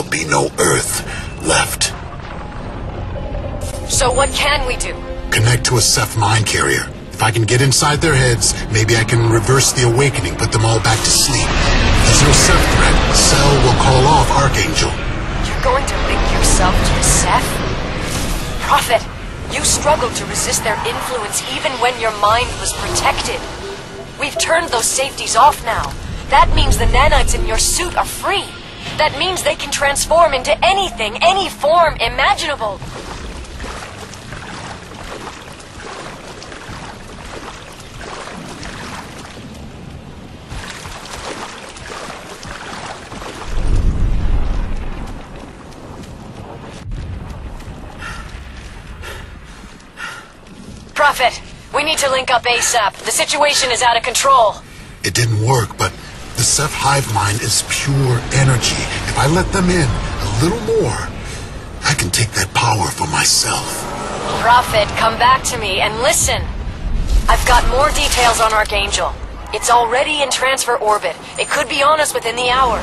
be no Earth left. So what can we do? Connect to a Ceph mind carrier. If I can get inside their heads, maybe I can reverse the awakening, put them all back to sleep. If there's no Ceph threat, Cell will call off Archangel. You're going to link yourself to the Ceph? Prophet, you struggled to resist their influence even when your mind was protected. We've turned those safeties off now. That means the nanites in your suit are free. That means they can transform into anything, any form imaginable. Prophet, we need to link up ASAP. The situation is out of control. It didn't work, but the Ceph hive mind is pure energy. If I let them in a little more, I can take that power for myself. Prophet, come back to me and listen. I've got more details on Archangel. It's already in transfer orbit. It could be on us within the hour.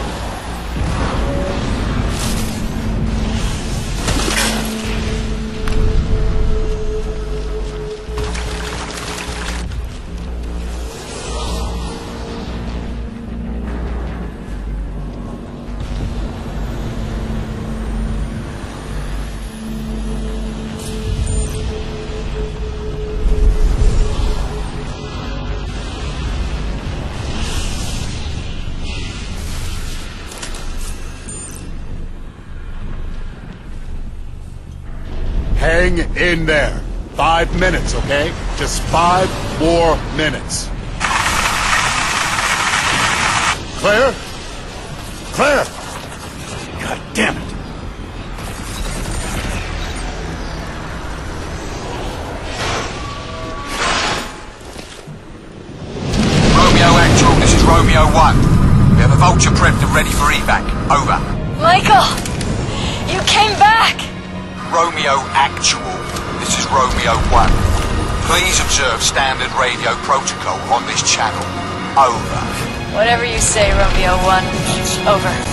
Hang in there. Five minutes, okay? Just five more minutes. Claire? Claire! God damn it. Romeo Actual, this is Romeo 1. We have a vulture prepped and ready for evac. Over. Michael! Romeo Actual, this is Romeo 1. Please observe standard radio protocol on this channel. Over. Whatever you say, Romeo 1. Over.